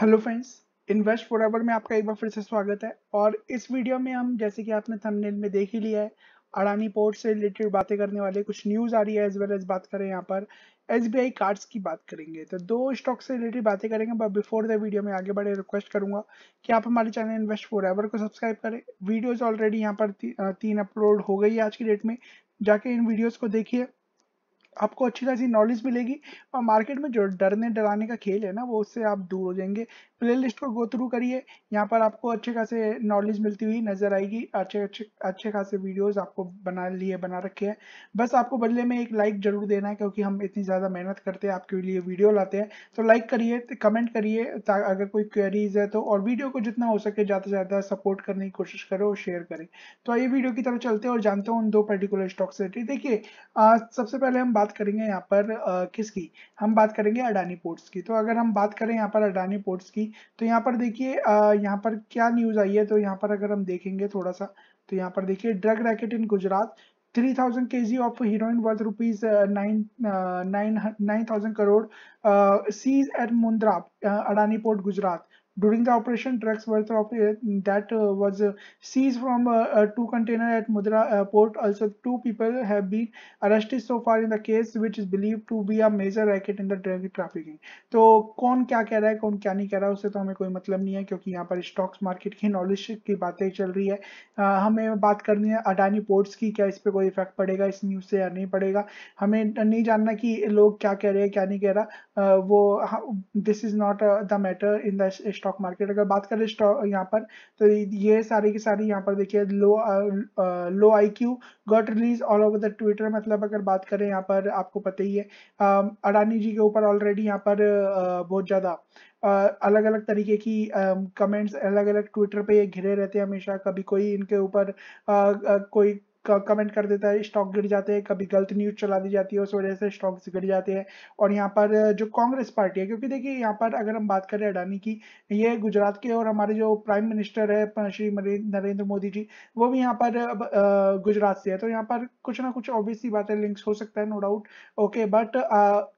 Hello friends invest forever में आपका एक बार फिर से स्वागत है। और इस वीडियो में हम जैसे कि आपने थंबनेल में देख ही लिया है अडानी पोर्ट से रिलेटेड बातें करने वाले कुछ न्यूज़ आ रही है एज वेल एज बात करें यहाँ पर एस बी कार्ड्स की बात करेंगे। तो दो स्टॉक से रिलेटेड बातें करेंगे बट बिफोर द वीडियो में आगे बढ़े रिक्वेस्ट करूँगा कि आप हमारे चैनल इन्वेस्ट फॉर को सब्सक्राइब करें। वीडियोज़ ऑलरेडी यहाँ पर ती, तीन अपलोड हो गई है आज की डेट में। जाके इन वीडियोज़ को देखिए। आपको अच्छी खासी नॉलेज मिलेगी और मार्केट में जो डरने डराने का खेल है ना, वो उससे आप दूर हो जाएँगे। प्ले लिस्ट को गो थ्रू करिए, यहाँ पर आपको अच्छे खासे नॉलेज मिलती हुई नज़र आएगी। अच्छे अच्छे अच्छे खासे वीडियोस आपको बना लिए, बना रखे हैं। बस आपको बदले में एक लाइक ज़रूर देना है, क्योंकि हम इतनी ज़्यादा मेहनत करते हैं, आपके लिए वीडियो लाते हैं। तो लाइक करिए कमेंट करिए अगर कोई क्वेरीज है तो और वीडियो को जितना हो सके ज़्यादा से ज़्यादा सपोर्ट करने की कोशिश करें और शेयर करें। तो आइए वीडियो की तरफ़ चलते हैं और जानते हैं उन दो पर्टिकुलर स्टॉक से। देखिए सबसे पहले हम बात करेंगे यहाँ पर आ, किसकी? हम बात करेंगे अडानी पोर्ट्स की। तो अगर हम बात करें यहाँ पर अडानी पोर्ट्स की तो यहाँ पर देखिए यहाँ पर क्या न्यूज़ आई है? तो यहाँ पर अगर हम देखेंगे थोड़ा सा तो यहाँ पर देखिए drug racket in Gujarat 3000 kg of heroin worth rupees uh, 9 uh, 9 9000 crore seize at Mundra Adani port Gujarat. During the operation, drugs worth of uh, that uh, was uh, seized from two container at Mudra port. Also, two people have been arrested so far in the case, which is believed to be a major racket in the drug trafficking. तो कौन क्या कह रहा है कौन क्या नहीं कह रहा है उससे तो हमें कोई मतलब नहीं है क्योंकि यहाँ पर स्टॉक्स मार्केट की नॉलेज की बातें चल रही है आ, हमें बात करनी है अडानी पोर्ट्स की क्या इस पर कोई इफ़ेक्ट पड़ेगा इस न्यूज़ से या नहीं पड़ेगा हमें नहीं जानना कि लोग क्या कह रहे हैं क्या नहीं कह रहा वो this is not the matter in the stock stock market अगर बात करें स्टॉक यहाँ पर तो ये सारी की सारी यहाँ पर देखिए लो लो I Q got release all over the Twitter मतलब अगर बात करें यहाँ पर, आपको पता ही है। अडानी जी के ऊपर ऑलरेडी यहाँ पर बहुत ज़्यादा अलग अलग तरीके की कमेंट्स अलग अलग ट्विटर पे ये घिरे रहते हैं हमेशा, कभी कोई इनके ऊपर कोई कमेंट कर देता है स्टॉक गिर जाते हैं, कभी गलत न्यूज़ चला दी जाती है, उस वजह से स्टॉक्स गिर जाते हैं। और यहाँ पर जो कांग्रेस पार्टी है, क्योंकि देखिए यहाँ पर अगर हम बात करें अडानी की, ये गुजरात के और हमारे जो प्राइम मिनिस्टर है श्री नरेंद्र मोदी जी, वो भी यहाँ पर गुजरात से है। तो यहाँ पर कुछ ना कुछ ऑब्वियसली बातें लिंक्स हो सकता है नो डाउट ओके बट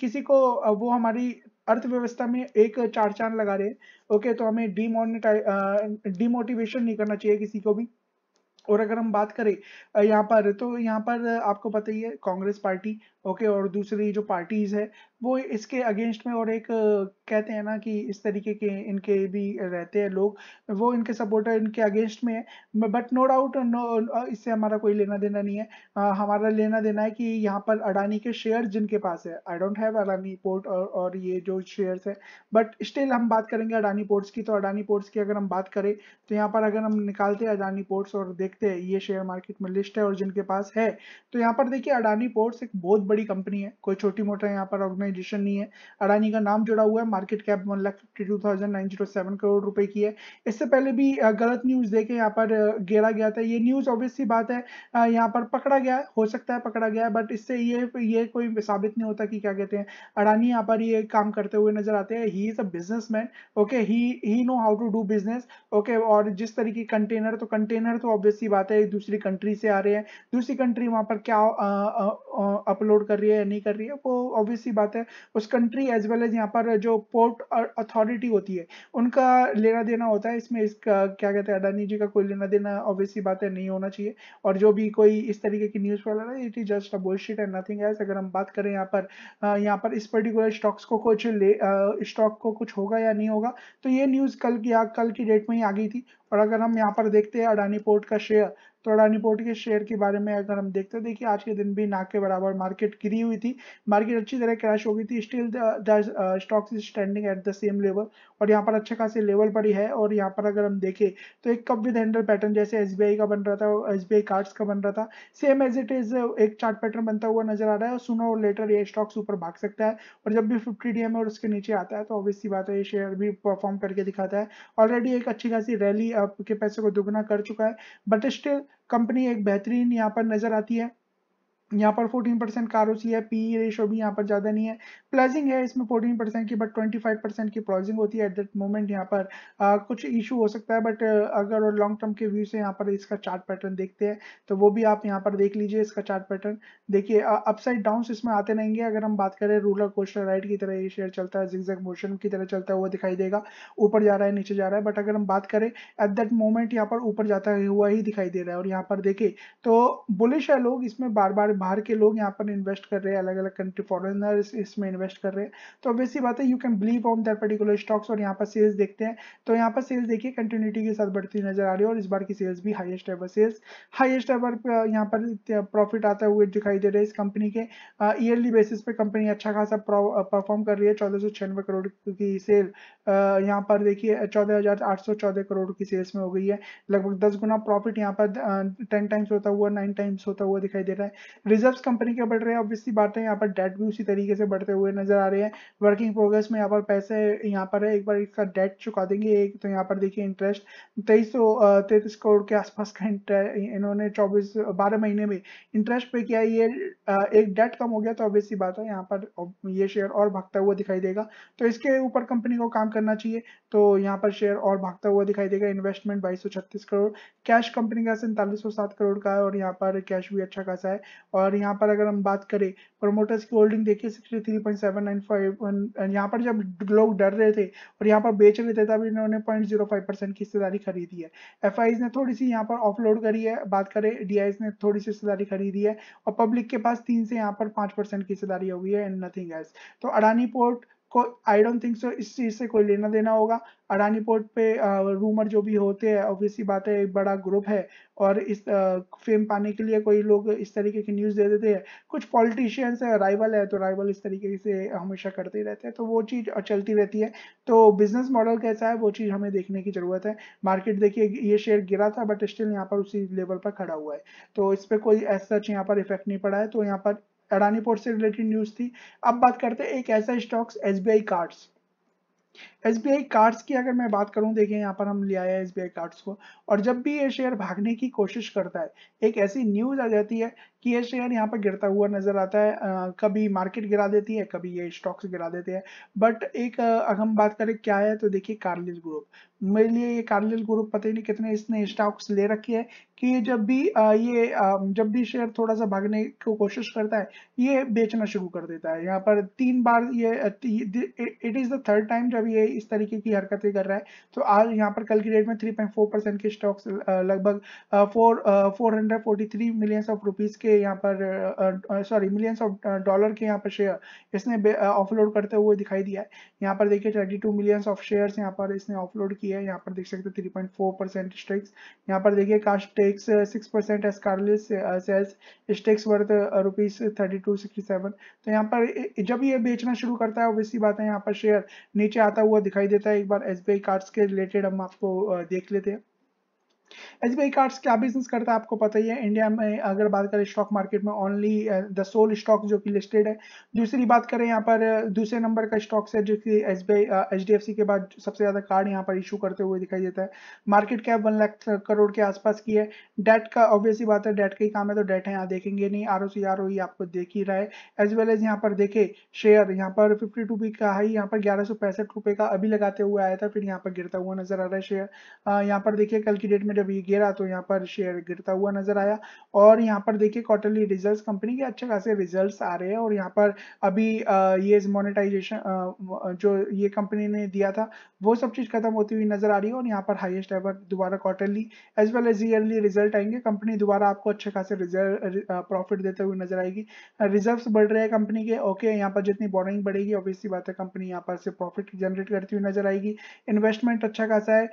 किसी को वो हमारी अर्थव्यवस्था में एक चार चाँद लगा रहे हैं। ओके तो हमें डीमोनिटाइज डिमोटिवेशन नहीं करना चाहिए किसी को भी। और अगर हम बात करें यहाँ पर तो यहाँ पर आपको पता ही है, कांग्रेस पार्टी, ओके, और दूसरी जो पार्टीज़ है वो इसके अगेंस्ट में और एक कहते हैं ना कि इस तरीके के इनके भी रहते हैं लोग वो इनके सपोर्टर इनके अगेंस्ट में है। बट नो डाउट नो इससे हमारा कोई लेना देना नहीं है। आ, हमारा लेना देना है कि यहाँ पर अडानी के शेयर जिनके पास है। I don't have Adani port और, और ये जो शेयर्स है। बट स्टिल हम बात करेंगे अडानी पोर्ट्स की। तो अडानी पोर्ट्स की अगर हम बात करें तो यहाँ पर अगर हम निकालते हैं अडानी पोर्ट्स और देखते हैं ये शेयर मार्केट में लिस्ट है और जिनके पास है तो यहाँ पर देखिए अडानी पोर्ट्स एक बहुत बड़ी कंपनी है। कोई छोटी मोटा यहाँ पर ऑर्गेनाइजेशन नहीं है। अडानी का नाम जुड़ा हुआ है market cap one lakh fifty two thousand nine zero seven crore रुपए की है। इससे पहले भी गलत न्यूज़ देके यहाँ पर गेरा गया था। ये न्यूज़ ऑब्वियसली बात है यहाँ पर पकड़ा गया है सकता है पकड़ा गया बट इससे ये ये कोई साबित नहीं होता कि क्या कहते हैं। अडानी यहाँ पर ये काम करते हुए नज़र आते हैं। He is a businessman okay he he know how to do business okay और जिस तरीके कंटेनर तो कंटेनर तो ऑब्वियसली बात है, दूसरी कंट्री से आ रहे हैं। दूसरी कंट्री वहाँ पर क्या अपलोड कर रही है या नहीं कर रही है, वो ऑब्वियसली बात है, उस कंट्री एज वेल एज यहाँ पर जो पोर्ट अथॉरिटी होती है, उनका लेना देना होता है, इसमें इसका क्या कहते हैं, अडानी जी का कोई लेना देना ऑब्वियसली बात है नहीं होना चाहिए, और जो भी कोई इस तरीके की न्यूज़ फैला रहा है it is just a bullshit and nothing else अगर हम बात करें यहाँ पर यहाँ पर इस पर्टिकुलर स्टॉक्स को कुछ ले स्टॉक को कुछ होगा या नहीं होगा तो ये न्यूज़ कल की कल की डेट में ही आ गई थी, और अगर हम यहाँ पर देखते हैं अडानी पोर्ट का शेयर तो अडानी पोर्ट के शेयर के बारे में अगर हम देखते हैं देखिए आज के दिन भी ना के बराबर मार्केट गिरी हुई थी। मार्केट अच्छी तरह क्रैश हो गई थी still stocks is standing at the same level और यहाँ पर अच्छे खासे लेवल ही है और यहाँ पर अगर हम देखें तो एक कप विद हैंडल पैटर्न जैसे एसबीआई का बन रहा था एस बी कार्ड्स का बन रहा था सेम एज इट इज़ एक चार्ट पैटर्न बनता हुआ नज़र आ रहा है और सुनो और लेटर ये स्टॉक्स ऊपर भाग सकता है और जब भी फिफ्टी डी और उसके नीचे आता है तो ऑब्वियसली बात है, ये शेयर भी परफॉर्म करके दिखाता है। ऑलरेडी एक अच्छी खासी रैली आपके पैसे को दुगना कर चुका है बट स्टिल कंपनी एक बेहतरीन यहाँ पर नज़र आती है। यहाँ पर 14 परसेंट का है पी रेशो भी यहाँ पर ज़्यादा नहीं है। प्लजिंग है इसमें 14 परसेंट की बट 25 परसेंट की प्लजिंग होती है एट दैट मोमेंट यहाँ पर। आ, कुछ इशू हो सकता है बट अगर लॉन्ग टर्म के व्यू से यहाँ पर इसका चार्ट पैटर्न देखते हैं तो वो भी आप यहाँ पर देख लीजिए इसका चार्ट पैटर्न देखिए अपसाइड डाउन इसमें आते रहेंगे अगर हम बात करें रूलर कोस्टर राइट की तरह ये शेयर चलता है जिग्जैग मोशन की तरह चलता है वो दिखाई देगा ऊपर जा रहा है नीचे जा रहा है बट अगर हम बात करें एट दैट मोमेंट यहाँ पर ऊपर जाता हुआ ही दिखाई दे रहा है और यहाँ पर देखे तो बुलिश है लोग इसमें बार बार बाहर के लोग यहाँ पर इन्वेस्ट कर रहे हैं अलग अलग कंट्री फॉरनर इसमें इन्वेस्ट कर रहे हैं। तो वैसी बात है you can believe on that particular stocks और यहाँ पर सेल्स देखते हैं। तो यहाँ पर सेल्स देखिए कंटिन्यूटी के साथ बढ़ती नज़र आ रही है और इस बार की सेल्स भी highest ever sales highest ever यहाँ पर प्रॉफिट आता हुए दिखाई दे रहे हैं इस कंपनी के। ईयरली बेसिस पे कंपनी अच्छा खासा परफॉर्म कर रही है, चौदह करोड़ की सेल यहाँ पर देखिए, चौदह करोड़ की सेल्स में हो गई है। लगभग दस गुना प्रॉफिट यहाँ पर टेन टाइम्स होता हुआ नाइन टाइम्स होता हुआ दिखाई दे रहा है। रिज़र्व कंपनी के बढ़ रहे हैं? ऑब्वियसली बात यहाँ पर डेट भी उसी तरीके से बढ़ते हुए नज़र आ रहे हैं। वर्किंग प्रोग्रेस में यहाँ पर पैसे यहाँ पर है एक बार इसका डेट चुका देंगे। एक तो यहाँ पर देखिए इंटरेस्ट तेईस सौ तैतीस करोड़ के आसपास का इन्होंने चौबीस, बारह महीने में इंटरेस्ट पे किया ये एक डेट कम हो गया तो ऑब्वियसली बात है, यहाँ पर ये शेयर और भागता हुआ दिखाई देगा। तो इसके ऊपर कंपनी को काम करना चाहिए। तो यहाँ पर शेयर और भागता हुआ दिखाई देगा। इन्वेस्टमेंट बाईस करोड़ कैश कंपनी का सैंतालीस करोड़ का है और यहाँ पर कैश भी अच्छा खासा है। और यहाँ पर अगर हम बात करें प्रोमोटर्स की होल्डिंग देखिए sixty three point seven nine five यहाँ पर जब लोग डर रहे थे और यहाँ पर बेच रहे थे तब इन्होंने पॉइंट ज़ीरो फाइव परसेंट की हिस्सेदारी खरीदी है। एफआईएस ने थोड़ी सी यहाँ पर ऑफलोड करी है। बात करें डीआईएस ने थोड़ी सी हिस्सेदारी खरीदी है और पब्लिक के पास तीन से यहाँ पर पाँच परसेंट की हिस्सेदारी हो गई है एंड नथिंग एल्स तो अडानी पोर्ट को आई डोंट थिंक सो इस चीज़ से कोई लेना देना होगा। अडानी पोर्ट पे रूमर जो भी होते हैं ऑब्वियसली बात है, एक बड़ा ग्रुप है और इस फेम पाने के लिए कोई लोग इस तरीके की न्यूज़ दे देते हैं। कुछ पॉलिटिशियंस है राइवल है तो राइवल इस तरीके से हमेशा करते ही रहते हैं। तो वो चीज़ चलती रहती है। तो बिज़नेस मॉडल कैसा है, वो चीज़ हमें देखने की ज़रूरत है। मार्केट देखिए, ये शेयर गिरा था बट स्टिल यहाँ पर उसी लेवल पर खड़ा हुआ है। तो इस पर कोई ऐसा यहाँ पर इफ़ेक्ट नहीं पड़ा है। तो यहाँ पर अडानी पोर्ट से रिलेटेड न्यूज़ थी। अब बात करते हैं एक ऐसा stocks S B cards. S B I cards की अगर मैं बात करूँ देखिए यहाँ पर हम ले आए एस बी आई कार्ड्स को। और जब भी ये शेयर भागने की कोशिश करता है एक ऐसी न्यूज़ आ जाती है कि ये शेयर यहाँ पर गिरता हुआ नज़र आता है। आ, कभी मार्केट गिरा देती है कभी ये स्टॉक्स गिरा देते हैं। बट एक अगर हम बात करें क्या है तो देखिए कार्लिल ग्रुप मेरे लिए ये कार्लिल ग्रुप पता ही नहीं कितने इसने स्टॉक्स ले रखे हैं कि जब भी आ, ये आ, जब भी शेयर थोड़ा सा भागने की कोशिश करता है ये बेचना शुरू कर देता है। यहाँ पर तीन बार ये it is the third time जब ये इस तरीके की हरकतें कर रहा है। तो आज यहाँ पर कल की डेट में 3.4 परसेंट के स्टॉक्स लगभग four four hundred forty three millions of rupees के यहाँ पर सॉरी मिलियंस ऑफ़ डॉलर के यहाँ पर शेयर इसने ऑफलोड करते हुए दिखाई दिया है। यहाँ पर देखिए twenty two millions of share यहाँ पर इसने ऑफलोड किया है। यहाँ पर देख सकते three point four percent stakes यहाँ पर देखिए कास्ट टेक्स six percent एस्कारलिस sales stakes worth rupees thirty two sixty seven तो यहाँ पर जब ये बेचना शुरू करता है ऑब्वियसली बात है यहाँ पर शेयर नीचे आता हुआ दिखाई देता है। एक बार SBI कार्ड्स के रिलेटेड हम आपको देख लेते हैं। एस बी कार्ड्स क्या बिज़नेस करता है आपको पता ही है। इंडिया में अगर बात करें स्टॉक मार्केट में ओनली द सोल स्टॉक जो कि लिस्टेड है। दूसरी बात करें यहाँ पर दूसरे नंबर का स्टॉक है जो कि एस बी एच सी के बाद सबसे ज़्यादा कार्ड यहाँ पर इशू करते हुए दिखाई देता है। Market cap one lakh crore के आसपास की है। डेट का ऑब्वियसली बात है डेट का ही काम है तो डेट है यहाँ देखेंगे नहीं। R O C R O आपको देख ही रहा है। एज वेल एज यहाँ पर देखे शेयर यहाँ पर फिफ्टी टू का हाई यहाँ पर ग्यारह सौ पैंसठ रुपए का अभी लगाते हुए आया था, फिर यहाँ पर गिरता हुआ नज़र आ रहा है शेयर यहाँ पर देखिए, कल की डेट में जब ये गिरा तो यहाँ पर शेयर गिरता हुआ नज़र आया। और यहाँ पर देखिए क्वार्टरली रिजल्ट्स कंपनी के अच्छे खासे रिजल्ट्स आ रहे हैं और यहाँ पर अभी ये मोनेटाइजेशन जो ये कंपनी ने दिया था, वो सब चीज़ खत्म होती हुई नज़र आ रही है और यहाँ पर हाईएस्ट एवर दोबारा quarterly as well as yearly result आएँगे। कंपनी दोबारा आपको अच्छे खासे रिज़ल्ट प्रॉफिट देते हुए नज़र आएगी। रिज़र्व बढ़ रहे हैं कंपनी के ओके यहाँ पर जितनी बोरिंग बढ़ेगी ऑब्वियसली बात है कंपनी यहाँ पर से प्रॉफिट जनरेट करती हुई नज़र आएगी। इन्वेस्टमेंट अच्छा खासा है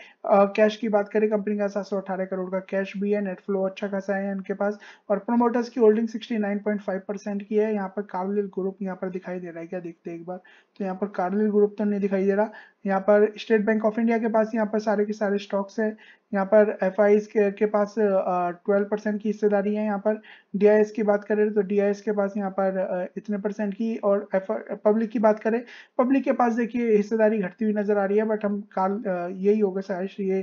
कैश की बात करें कंपनी का सात करोड़ का कैश भी है नेट फ्लो अच्छा खासा है इनके पास। और प्रोमोटर्स की होल्डिंग 69.5 परसेंट की है। यहाँ पर कार्लिल ग्रुप यहाँ पर दिखाई दे रहा है। क्या देखते हैं एक बार? तो यहाँ पर कार्लिल ग्रुप तो नहीं दिखाई दे रहा। यहाँ पर स्टेट बैंक ऑफ़ इंडिया के पास यहाँ पर सारे के सारे स्टॉक्स है। यहाँ पर एफ़ के, के पास ट्वेल्व परसेंट की हिस्सेदारी है। यहाँ पर डीआईएस की बात करें तो डीआईएस के पास यहाँ पर इतने परसेंट की और एफ़ पब्लिक की बात करें पब्लिक के पास देखिए हिस्सेदारी घटती हुई नज़र आ रही है बट हम काल यही होगा शायद ये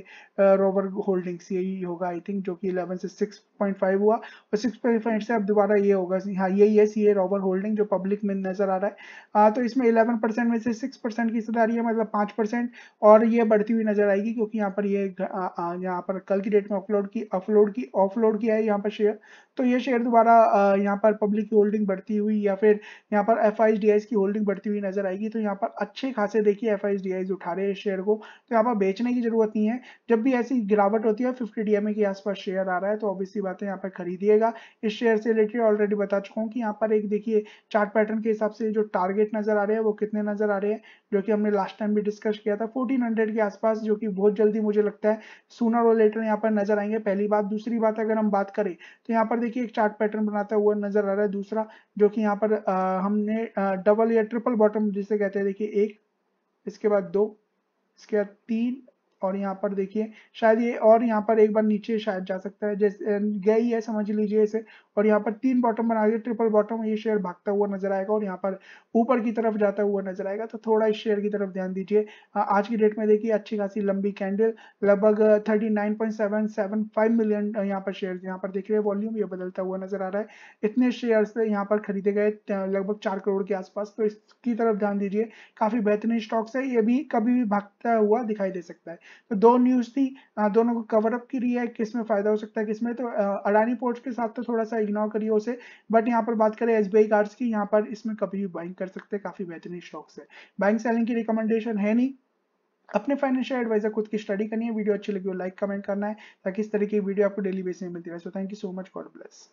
रोवर होल्डिंग्स यही होगा आई थिंक जो कि 11 से 6.5 हुआ। और 6.5 से अब दोबारा ये होगा हाँ यही है सी ए रोवर होल्डिंग जो पब्लिक में नज़र आ रहा है। आ, तो इसमें 11 परसेंट में से सिक्स परसेंट की हिस्सेदारी है मतलब 5 परसेंट और ये बढ़ती हुई नज़र आएगी क्योंकि यहाँ पर ये यहाँ पर कल की डेट में अपलोड की अपलोड की ऑफलोड किया है यहाँ पर शेयर तो ये शेयर दोबारा यहाँ पर पब्लिक की होल्डिंग बढ़ती हुई या फिर यहाँ पर एफ़ की होल्डिंग बढ़ती हुई नज़र आएगी। तो यहाँ पर अच्छे खासे देखिए एफ़ उठा रहे हैं शेयर को। तो यहाँ पर बेचने की ज़रूरत नहीं है। जब भी ऐसी गिरावट होती है फिफ्टी डीएमए के आसपास शेयर आ रहा है तो ऑब्वियसली बात है यहाँ पर खरीदिएगा। इस शेयर से रिलेटेड ऑलरेडी बता चुका हूँ कि यहाँ पर एक देखिए चार्ट पैटर्न के हिसाब से जो टारगेट नज़र आ रहे हैं, वो कितने नज़र आ रहे हैं? जो कि हमने लास्ट टाइम भी डिस्कस किया था 1400 के आसपास जो कि बहुत जल्दी मुझे लगता है सूनर और लेटर यहाँ पर नज़र आएँगे। पहली बात। दूसरी बात अगर हम बात करें तो यहाँ पर देखिए एक चार्ट पैटर्न बनाता हुआ नज़र आ रहा है। दूसरा जो कि यहाँ पर आ, हमने आ, डबल या ट्रिपल बॉटम जिसे कहते हैं देखिए एक इसके बाद दो इसके बाद तीन और यहाँ पर देखिए शायद ये और यहाँ पर एक बार नीचे शायद जा सकता है। जैसे गई है समझ लीजिए इसे। और यहाँ पर तीन बॉटम बना दिए ट्रिपल बॉटम ये शेयर भागता हुआ नज़र आएगा और यहाँ पर ऊपर की तरफ़ जाता हुआ नज़र आएगा। तो थोड़ा इस शेयर की तरफ़ ध्यान दीजिए। आज की डेट में देखिए, अच्छी खासी लंबी कैंडल लगभग थर्टी मिलियन यहाँ पर शेयर यहाँ पर देख रहे हैं। वॉल्यूम ये बदलता हुआ नज़र आ रहा है। इतने शेयर यहाँ पर खरीदे गए लगभग चार करोड़ के आसपास। तो इसकी तरफ़ ध्यान दीजिए, काफ़ी बेहतरीन स्टॉक्स है। ये भी कभी भी भागता हुआ दिखाई दे सकता है। तो दो न्यूज़ थी दोनों को कवर अप की रही है किसमें फ़ायदा हो सकता है किसमें तो अडानी पोर्ट्स के साथ तो थोड़ा सा इग्नोर करिए उसे। बट यहाँ पर बात करें एस बी कार्ड्स की, यहाँ पर इसमें कभी भी बाइंग कर सकते हैं, काफ़ी बेहतरीन स्टॉक्स है। बाइंग सेलिंग की रिकमेंडेशन है नहीं। अपने फाइनेंशियल एडवाइजर खुद की स्टडी करनी है वीडियो अच्छी लगी हो लाइक कमेंट करना है, ताकि इस तरीके की वीडियो आपको डेली बेसिस में मिलती रहे। So thank you so much god bless